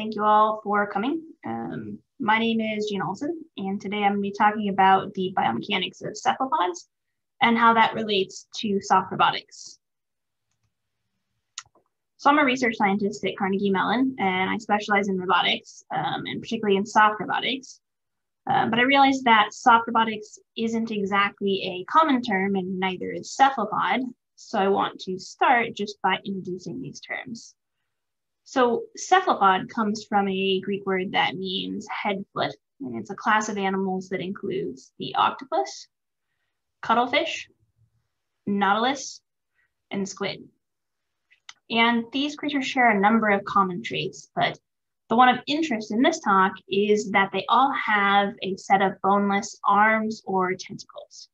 thank you all for coming. Um, my name is Gina Olson, and today I'm going to be talking about the biomechanics of cephalopods and how that relates to soft robotics. So I'm a research scientist at Carnegie Mellon, and I specialize in robotics, um, and particularly in soft robotics. Uh, but I realized that soft robotics isn't exactly a common term, and neither is cephalopod. So I want to start just by introducing these terms. So cephalopod comes from a Greek word that means head foot, and it's a class of animals that includes the octopus, cuttlefish, nautilus, and squid. And these creatures share a number of common traits, but the one of interest in this talk is that they all have a set of boneless arms or tentacles.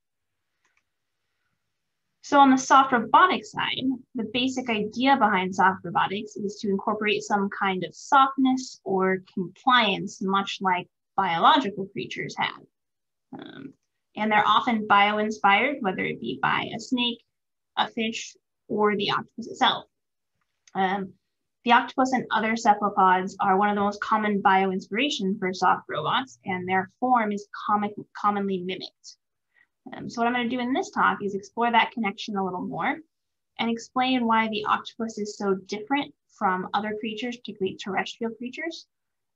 So on the soft robotics side, the basic idea behind soft robotics is to incorporate some kind of softness or compliance, much like biological creatures have. Um, and they're often bio-inspired, whether it be by a snake, a fish, or the octopus itself. Um, the octopus and other cephalopods are one of the most common bio-inspiration for soft robots, and their form is comic, commonly mimicked. Um, so what I'm going to do in this talk is explore that connection a little more and explain why the octopus is so different from other creatures, particularly terrestrial creatures,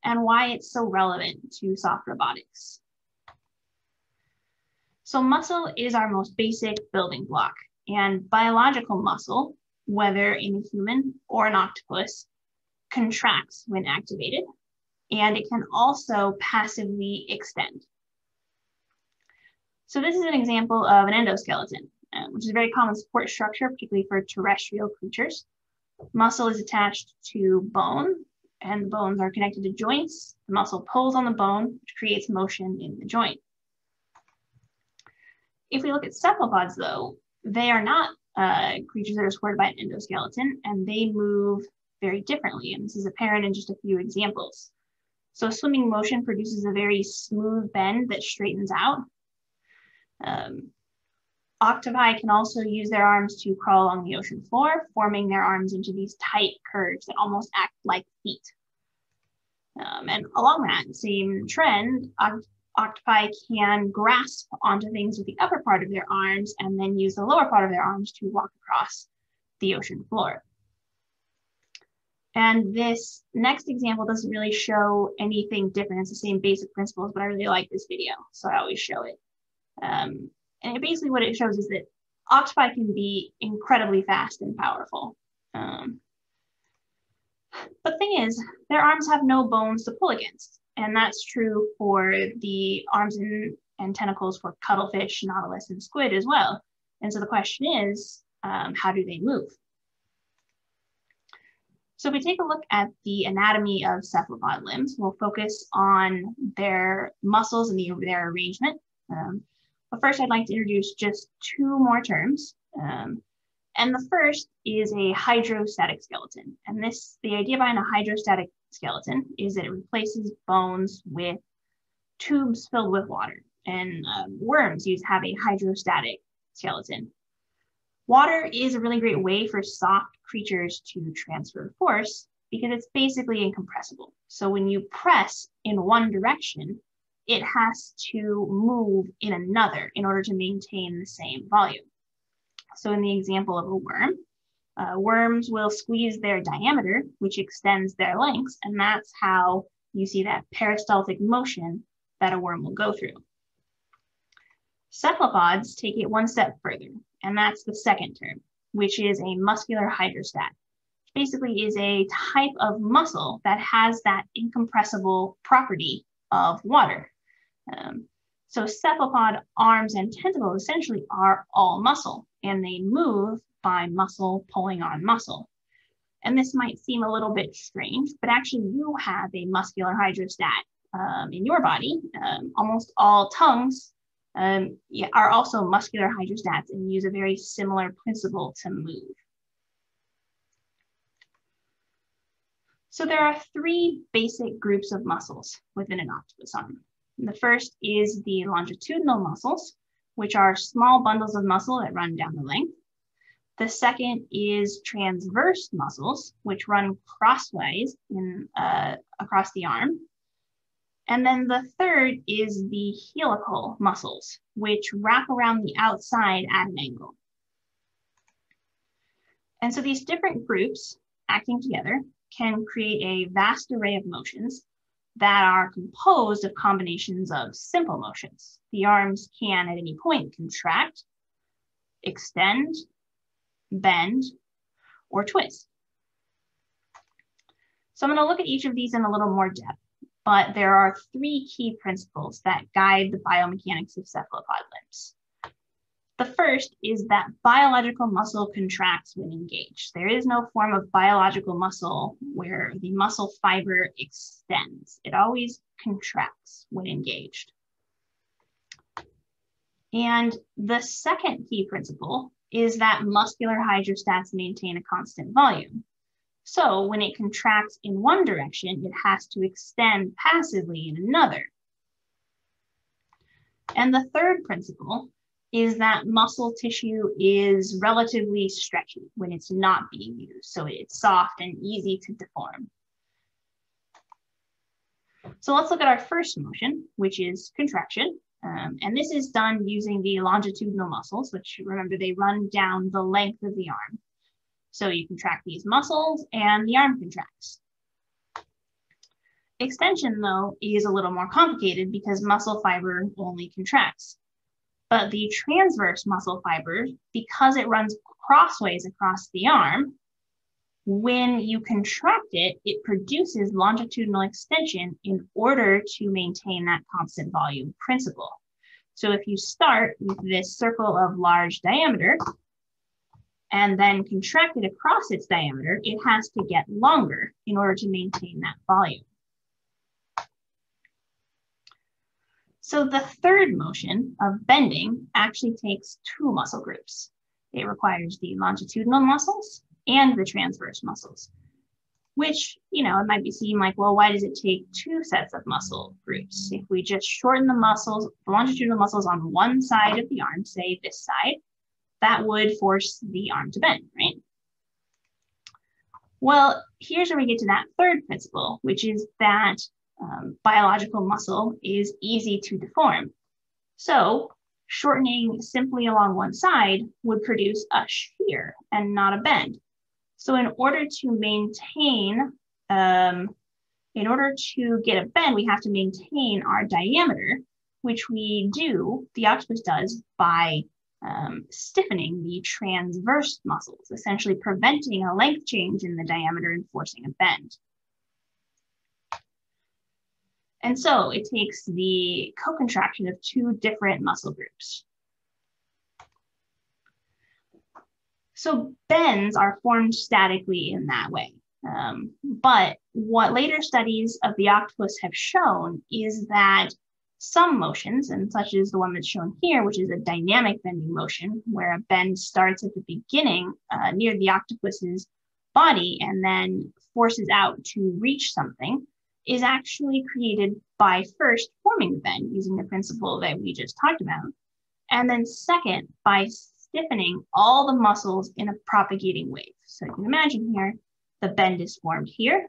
and why it's so relevant to soft robotics. So muscle is our most basic building block, and biological muscle whether in a human or an octopus, contracts when activated, and it can also passively extend. So this is an example of an endoskeleton, uh, which is a very common support structure, particularly for terrestrial creatures. Muscle is attached to bone, and the bones are connected to joints. The muscle pulls on the bone, which creates motion in the joint. If we look at cephalopods, though, they are not uh, creatures that are supported by an endoskeleton, and they move very differently. And this is apparent in just a few examples. So swimming motion produces a very smooth bend that straightens out. Um, octopi can also use their arms to crawl along the ocean floor, forming their arms into these tight curves that almost act like feet. Um, and along that same trend, octopi can grasp onto things with the upper part of their arms and then use the lower part of their arms to walk across the ocean floor. And this next example doesn't really show anything different. It's the same basic principles, but I really like this video, so I always show it. Um, and it basically what it shows is that octopi can be incredibly fast and powerful. Um, but the thing is, their arms have no bones to pull against. And that's true for the arms and, and tentacles for cuttlefish, nautilus, and squid as well. And so the question is, um, how do they move? So if we take a look at the anatomy of cephalopod limbs, we'll focus on their muscles and the, their arrangement. Um, but first, I'd like to introduce just two more terms. Um, and the first is a hydrostatic skeleton. And this, the idea behind a hydrostatic skeleton is that it replaces bones with tubes filled with water. And um, worms use have a hydrostatic skeleton. Water is a really great way for soft creatures to transfer force because it's basically incompressible. So when you press in one direction, it has to move in another in order to maintain the same volume. So in the example of a worm, uh, worms will squeeze their diameter, which extends their length, and that's how you see that peristaltic motion that a worm will go through. Cephalopods take it one step further, and that's the second term, which is a muscular hydrostat. Basically is a type of muscle that has that incompressible property of water. So cephalopod arms and tentacles essentially are all muscle and they move by muscle pulling on muscle. And this might seem a little bit strange, but actually you have a muscular hydrostat um, in your body. Um, almost all tongues um, are also muscular hydrostats and use a very similar principle to move. So there are three basic groups of muscles within an octopus arm. The first is the longitudinal muscles, which are small bundles of muscle that run down the length. The second is transverse muscles, which run crosswise in, uh, across the arm. And then the third is the helical muscles, which wrap around the outside at an angle. And so these different groups acting together can create a vast array of motions that are composed of combinations of simple motions. The arms can at any point contract, extend, bend, or twist. So I'm going to look at each of these in a little more depth but there are three key principles that guide the biomechanics of cephalopod limbs. The first is that biological muscle contracts when engaged. There is no form of biological muscle where the muscle fiber extends. It always contracts when engaged. And the second key principle is that muscular hydrostats maintain a constant volume. So when it contracts in one direction, it has to extend passively in another. And the third principle is that muscle tissue is relatively stretchy when it's not being used. So it's soft and easy to deform. So let's look at our first motion, which is contraction. Um, and this is done using the longitudinal muscles, which remember they run down the length of the arm. So you contract these muscles and the arm contracts. Extension, though, is a little more complicated because muscle fiber only contracts. But the transverse muscle fiber, because it runs crossways across the arm, when you contract it, it produces longitudinal extension in order to maintain that constant volume principle. So if you start with this circle of large diameter, and then contract it across its diameter, it has to get longer in order to maintain that volume. So the third motion of bending actually takes two muscle groups. It requires the longitudinal muscles and the transverse muscles, which, you know, it might be seen like, well, why does it take two sets of muscle groups? If we just shorten the muscles, the longitudinal muscles on one side of the arm, say this side, that would force the arm to bend, right? Well, here's where we get to that third principle, which is that um, biological muscle is easy to deform. So shortening simply along one side would produce a shear and not a bend. So in order to maintain, um, in order to get a bend, we have to maintain our diameter, which we do, the octopus does by um, stiffening the transverse muscles, essentially preventing a length change in the diameter and forcing a bend. And so it takes the co-contraction of two different muscle groups. So bends are formed statically in that way. Um, but what later studies of the octopus have shown is that some motions, and such as the one that's shown here, which is a dynamic bending motion, where a bend starts at the beginning uh, near the octopus's body and then forces out to reach something, is actually created by first forming the bend using the principle that we just talked about, and then second, by stiffening all the muscles in a propagating wave. So you can imagine here, the bend is formed here,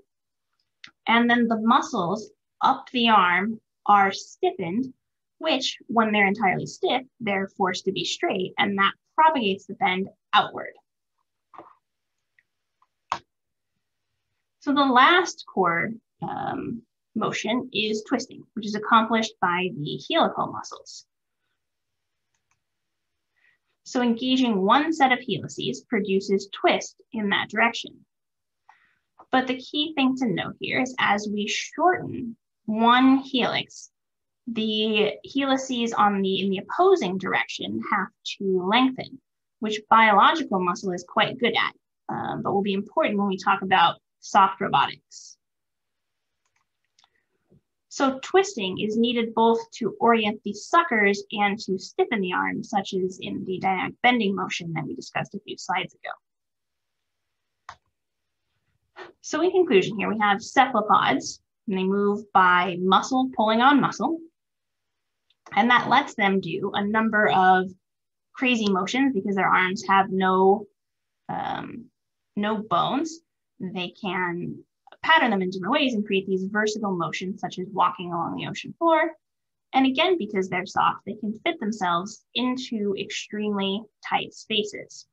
and then the muscles up the arm are stiffened, which when they're entirely stiff, they're forced to be straight and that propagates the bend outward. So the last core um, motion is twisting, which is accomplished by the helical muscles. So engaging one set of helices produces twist in that direction. But the key thing to note here is as we shorten one helix, the helices on the in the opposing direction have to lengthen, which biological muscle is quite good at, um, but will be important when we talk about soft robotics. So twisting is needed both to orient the suckers and to stiffen the arm, such as in the dynamic bending motion that we discussed a few slides ago. So in conclusion here, we have cephalopods, and they move by muscle pulling on muscle. And that lets them do a number of crazy motions because their arms have no, um, no bones. They can pattern them in different ways and create these versatile motions, such as walking along the ocean floor. And again, because they're soft, they can fit themselves into extremely tight spaces.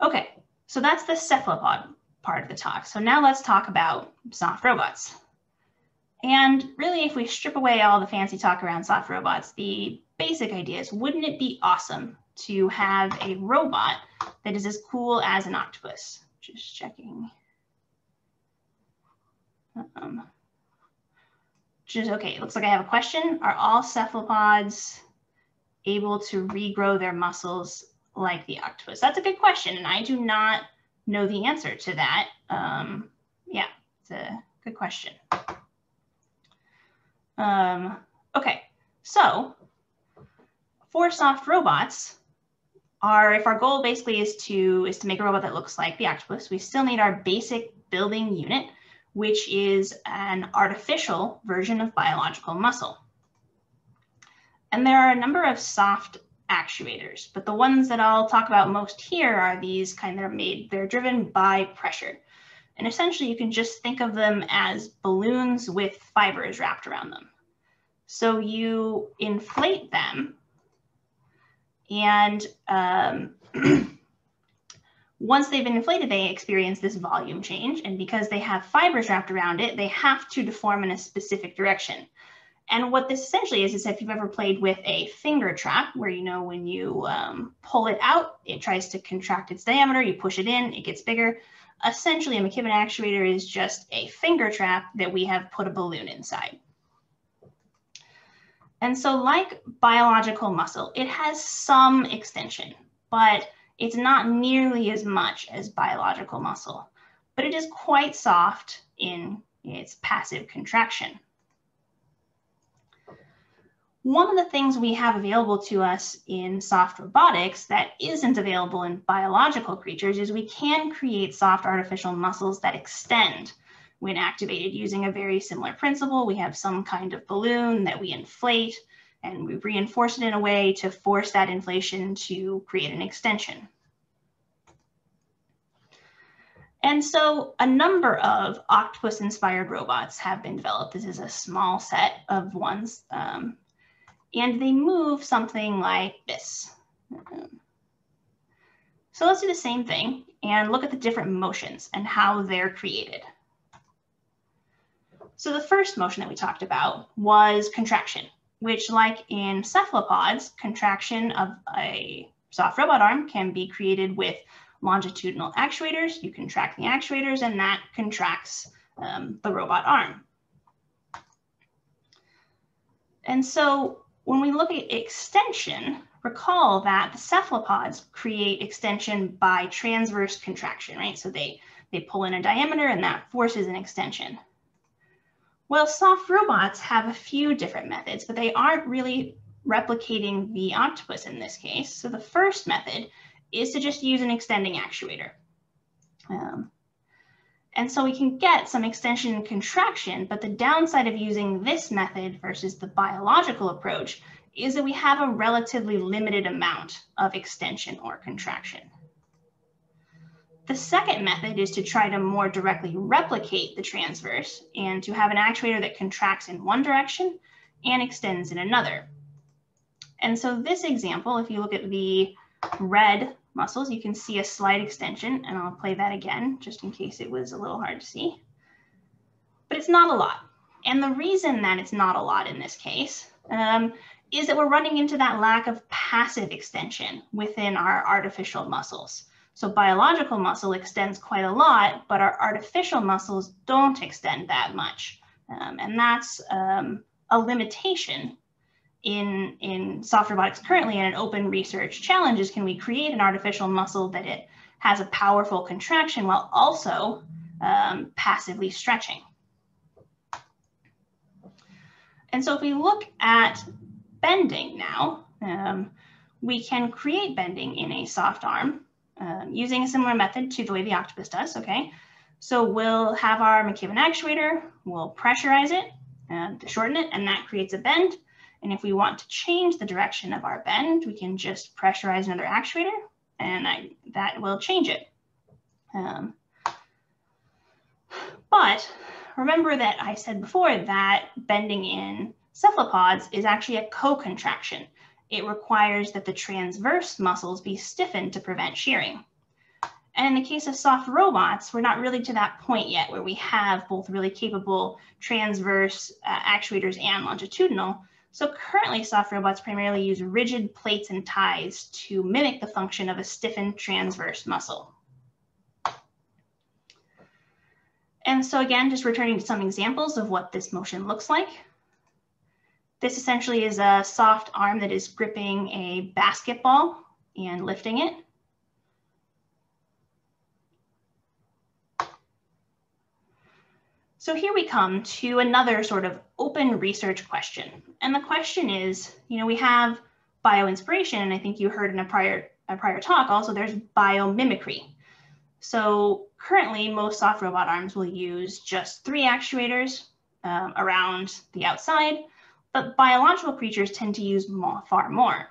Okay, so that's the cephalopod part of the talk. So now let's talk about soft robots. And really, if we strip away all the fancy talk around soft robots, the basic ideas. wouldn't it be awesome to have a robot that is as cool as an octopus? Just checking. Um, just okay, it looks like I have a question. Are all cephalopods able to regrow their muscles like the octopus? That's a good question, and I do not know the answer to that. Um, yeah, it's a good question. Um, okay, so for soft robots, our if our goal basically is to is to make a robot that looks like the octopus, we still need our basic building unit, which is an artificial version of biological muscle. And there are a number of soft actuators, but the ones that I'll talk about most here are these kind are made, they're driven by pressure. And essentially you can just think of them as balloons with fibers wrapped around them. So you inflate them and um, once they've been inflated, they experience this volume change. And because they have fibers wrapped around it, they have to deform in a specific direction. And what this essentially is, is if you've ever played with a finger trap, where you know when you um, pull it out, it tries to contract its diameter, you push it in, it gets bigger. Essentially, a McKibben actuator is just a finger trap that we have put a balloon inside. And so like biological muscle, it has some extension, but it's not nearly as much as biological muscle, but it is quite soft in its passive contraction. One of the things we have available to us in soft robotics that isn't available in biological creatures is we can create soft artificial muscles that extend when activated using a very similar principle. We have some kind of balloon that we inflate and we reinforce it in a way to force that inflation to create an extension. And so a number of octopus-inspired robots have been developed. This is a small set of ones. Um, and they move something like this. So let's do the same thing and look at the different motions and how they're created. So the first motion that we talked about was contraction, which like in cephalopods, contraction of a soft robot arm can be created with longitudinal actuators. You contract the actuators and that contracts um, the robot arm. And so when we look at extension, recall that the cephalopods create extension by transverse contraction, right? So they, they pull in a diameter and that forces an extension. Well, soft robots have a few different methods, but they aren't really replicating the octopus in this case. So the first method is to just use an extending actuator. Um, and so we can get some extension and contraction, but the downside of using this method versus the biological approach is that we have a relatively limited amount of extension or contraction. The second method is to try to more directly replicate the transverse and to have an actuator that contracts in one direction and extends in another. And so this example, if you look at the red muscles, you can see a slight extension, and I'll play that again just in case it was a little hard to see. But it's not a lot. And the reason that it's not a lot in this case um, is that we're running into that lack of passive extension within our artificial muscles. So biological muscle extends quite a lot, but our artificial muscles don't extend that much. Um, and that's um, a limitation in, in soft robotics currently and an open research challenge is can we create an artificial muscle that it has a powerful contraction while also um, passively stretching. And so if we look at bending now, um, we can create bending in a soft arm um, using a similar method to the way the octopus does, okay? So we'll have our McKibben actuator, we'll pressurize it uh, to shorten it, and that creates a bend. And if we want to change the direction of our bend, we can just pressurize another actuator and I, that will change it. Um, but remember that I said before that bending in cephalopods is actually a co-contraction. It requires that the transverse muscles be stiffened to prevent shearing. And in the case of soft robots, we're not really to that point yet where we have both really capable transverse uh, actuators and longitudinal. So currently soft robots primarily use rigid plates and ties to mimic the function of a stiffened transverse muscle. And so again, just returning to some examples of what this motion looks like. This essentially is a soft arm that is gripping a basketball and lifting it. So here we come to another sort of open research question. And the question is, you know, we have bioinspiration, and I think you heard in a prior, a prior talk, also there's biomimicry. So currently most soft robot arms will use just three actuators um, around the outside, but biological creatures tend to use more, far more.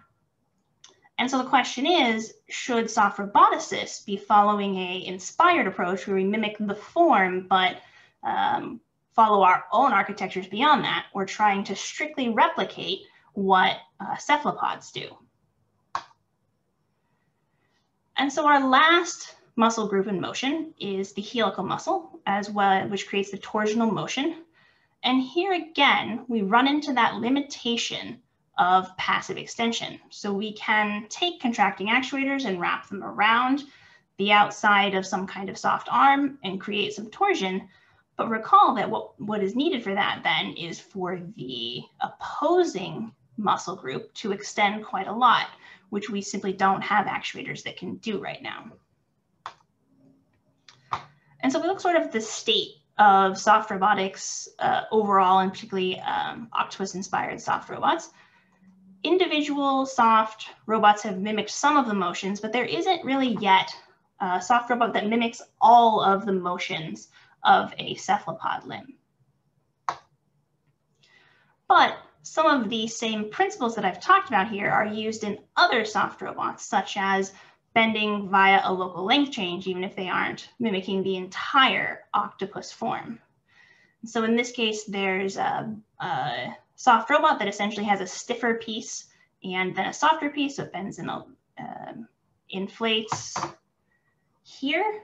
And so the question is, should soft roboticists be following a inspired approach where we mimic the form, but um, follow our own architectures beyond that, or trying to strictly replicate what uh, cephalopods do. And so our last muscle group in motion is the helical muscle, as well, which creates the torsional motion. And here again, we run into that limitation of passive extension. So we can take contracting actuators and wrap them around the outside of some kind of soft arm and create some torsion, but recall that what, what is needed for that then is for the opposing muscle group to extend quite a lot, which we simply don't have actuators that can do right now. And so we look sort of the state of soft robotics uh, overall, and particularly um, octopus-inspired soft robots. Individual soft robots have mimicked some of the motions, but there isn't really yet a soft robot that mimics all of the motions of a cephalopod limb. But some of the same principles that I've talked about here are used in other soft robots, such as bending via a local length change, even if they aren't mimicking the entire octopus form. So in this case, there's a, a soft robot that essentially has a stiffer piece and then a softer piece, so it bends and uh, inflates here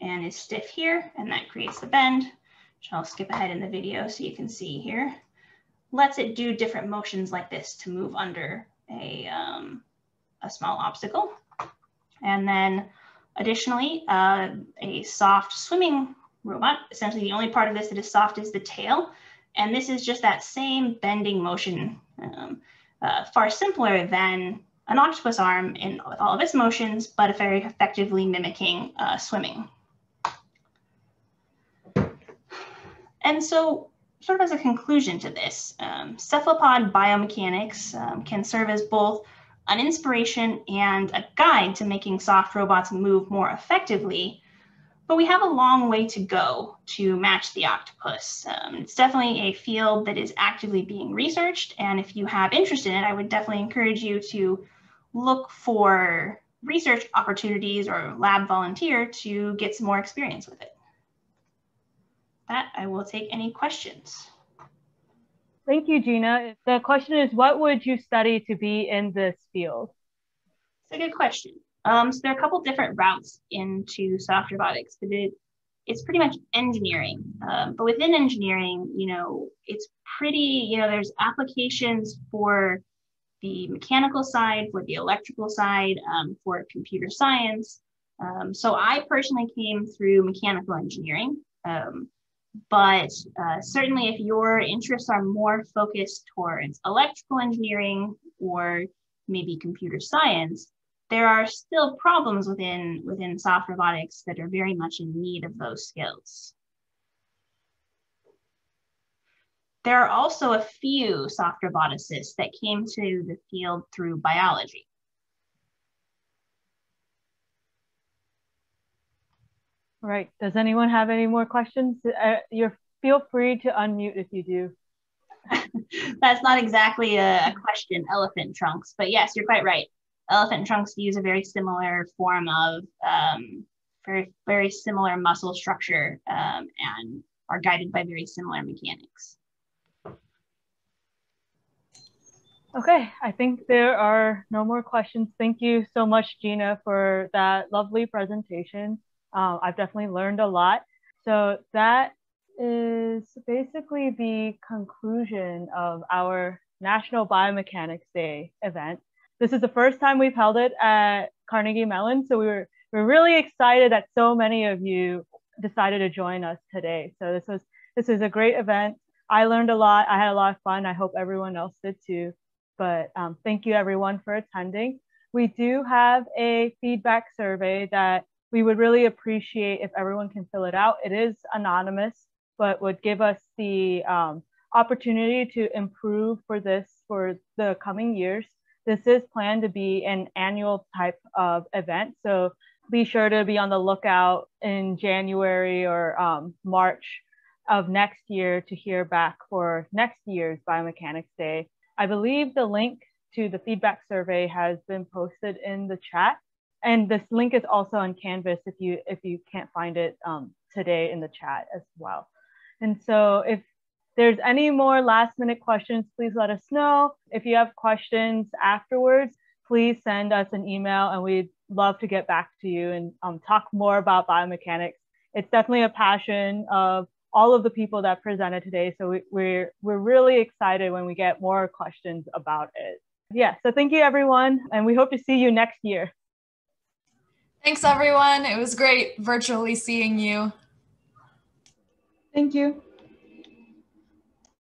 and is stiff here, and that creates the bend, which I'll skip ahead in the video so you can see here. Lets it do different motions like this to move under a, um, a small obstacle. And then additionally, uh, a soft swimming robot. Essentially, the only part of this that is soft is the tail. And this is just that same bending motion, um, uh, far simpler than an octopus arm in with all of its motions, but very effectively mimicking uh, swimming. And so sort of as a conclusion to this, um, cephalopod biomechanics um, can serve as both an inspiration and a guide to making soft robots move more effectively, but we have a long way to go to match the octopus. Um, it's definitely a field that is actively being researched, and if you have interest in it, I would definitely encourage you to look for research opportunities or lab volunteer to get some more experience with it that, I will take any questions. Thank you, Gina. The question is, what would you study to be in this field? It's a good question. Um, so there are a couple different routes into soft robotics, but it, it's pretty much engineering. Um, but within engineering, you know, it's pretty, you know, there's applications for the mechanical side, for the electrical side, um, for computer science. Um, so I personally came through mechanical engineering. Um, but uh, certainly, if your interests are more focused towards electrical engineering or maybe computer science, there are still problems within, within soft robotics that are very much in need of those skills. There are also a few soft roboticists that came to the field through biology. Right. Does anyone have any more questions? Uh, you're feel free to unmute if you do. That's not exactly a, question, elephant trunks, but yes, you're quite right. Elephant trunks use a very similar form of um, very, very similar muscle structure um, and are guided by very similar mechanics. Okay, I think there are no more questions. Thank you so much, Gina, for that lovely presentation. Uh, I've definitely learned a lot. So that is basically the conclusion of our National Biomechanics Day event. This is the first time we've held it at Carnegie Mellon, so we were we're really excited that so many of you decided to join us today. So this was this was a great event. I learned a lot. I had a lot of fun. I hope everyone else did too. But um, thank you everyone for attending. We do have a feedback survey that we would really appreciate if everyone can fill it out. It is anonymous, but would give us the um, opportunity to improve for this for the coming years. This is planned to be an annual type of event. So be sure to be on the lookout in January or um, March of next year to hear back for next year's Biomechanics Day. I believe the link to the feedback survey has been posted in the chat. And this link is also on Canvas if you if you can't find it um, today in the chat as well. And so if there's any more last minute questions, please let us know. If you have questions afterwards, please send us an email and we'd love to get back to you and um, talk more about biomechanics. It's definitely a passion of all of the people that presented today. So we, we're, we're really excited when we get more questions about it. Yeah, so thank you everyone, and we hope to see you next year. Thanks everyone. It was great virtually seeing you. Thank you.